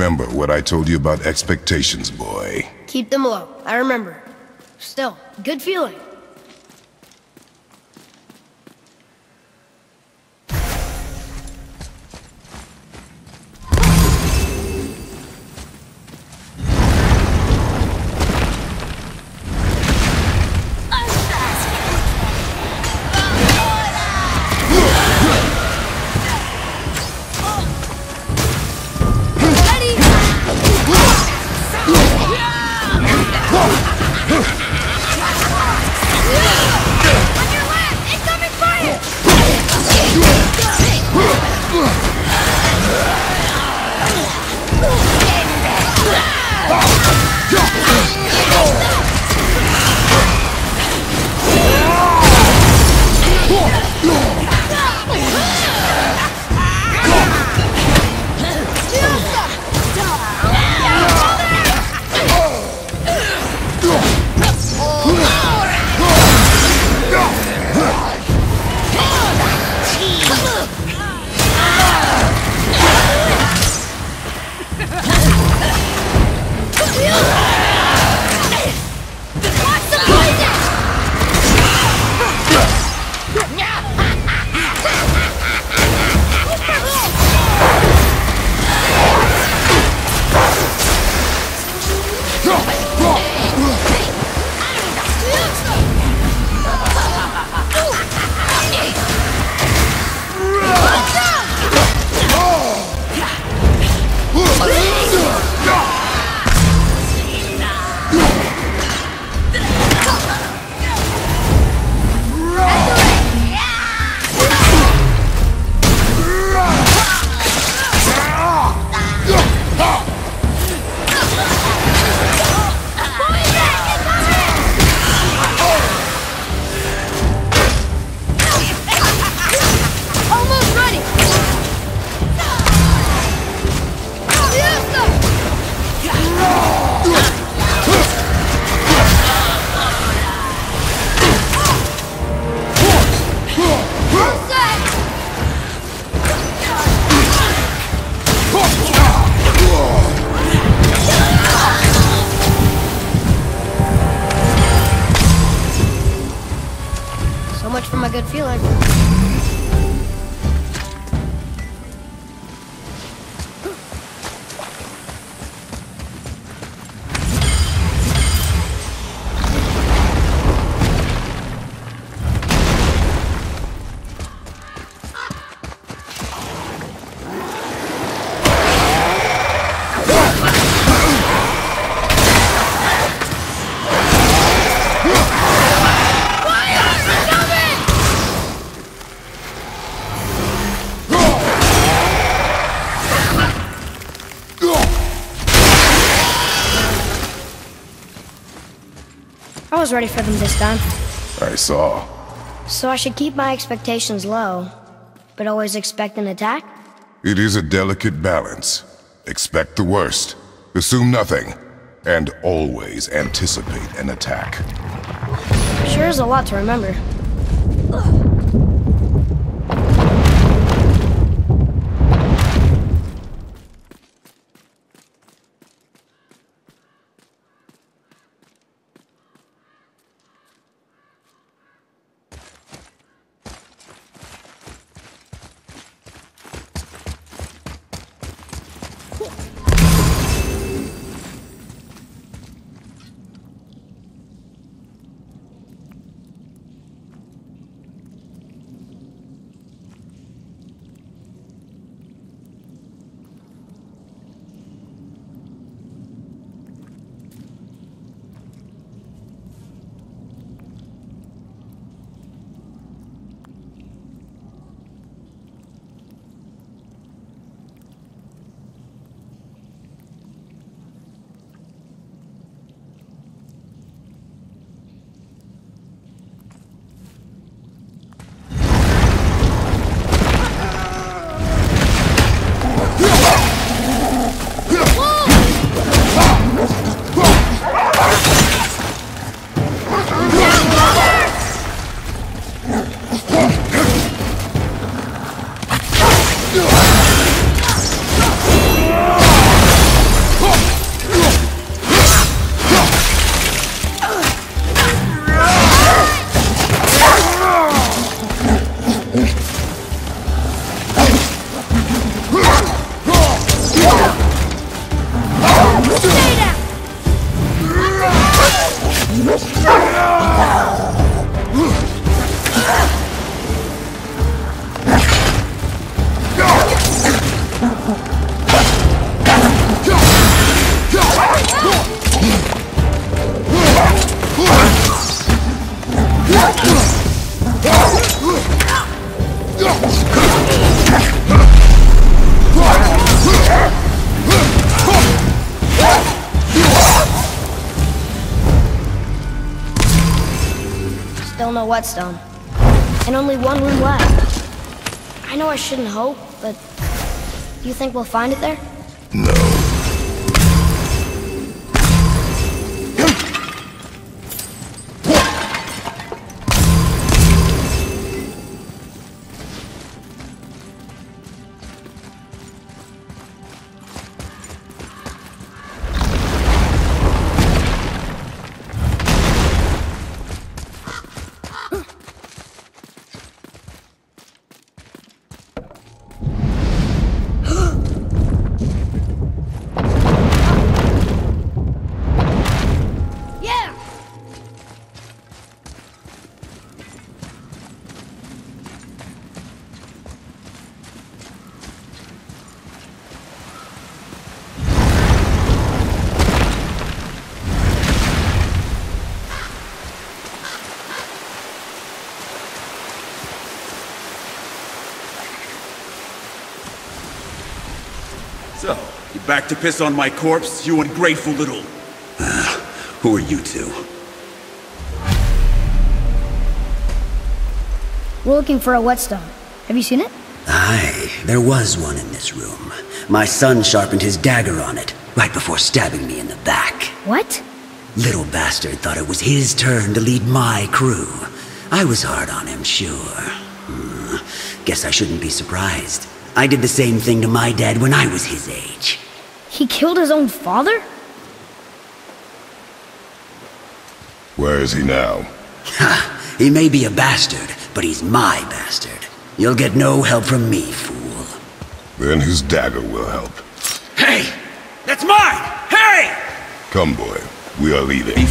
Remember what I told you about expectations, boy. Keep them low. I remember. Still, good feeling. Yeah! I feel like? Was ready for them this time. I saw. So I should keep my expectations low, but always expect an attack? It is a delicate balance. Expect the worst, assume nothing, and always anticipate an attack. Sure is a lot to remember. Whetstone. And only one room left. I know I shouldn't hope, but... You think we'll find it there? No. So, you back to piss on my corpse, you ungrateful little... Uh, who are you two? We're looking for a whetstone. Have you seen it? Aye, there was one in this room. My son sharpened his dagger on it, right before stabbing me in the back. What? Little bastard thought it was his turn to lead my crew. I was hard on him, sure. Hmm. Guess I shouldn't be surprised. I did the same thing to my dad when I was his age. He killed his own father? Where is he now? Ha! He may be a bastard, but he's my bastard. You'll get no help from me, fool. Then his dagger will help. Hey! That's mine! Hey! Come, boy. We are leaving.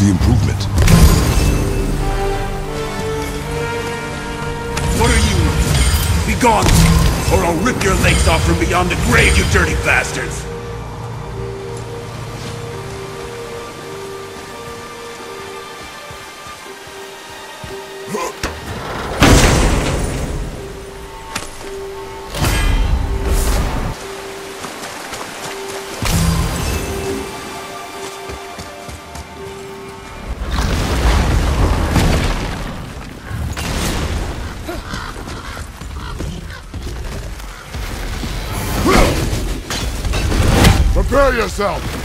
See improvement. What are you? Be gone, or I'll rip your legs off from beyond the grave, you dirty bastards! Yourself!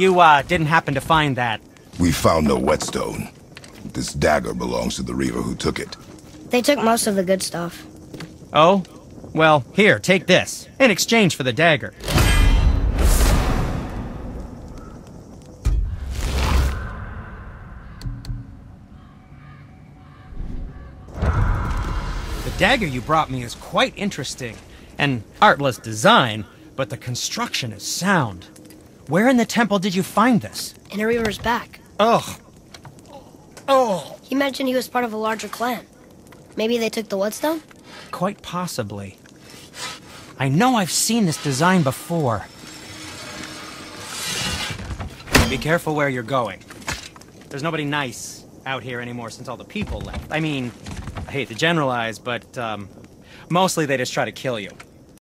You, uh, didn't happen to find that. We found no whetstone. This dagger belongs to the Reaver who took it. They took most of the good stuff. Oh? Well, here, take this. In exchange for the dagger. The dagger you brought me is quite interesting. An artless design, but the construction is sound. Where in the temple did you find this? In a Reaver's back. Ugh. Oh. He mentioned he was part of a larger clan. Maybe they took the Whetstone? Quite possibly. I know I've seen this design before. Be careful where you're going. There's nobody nice out here anymore since all the people left. I mean, I hate to generalize, but um, mostly they just try to kill you.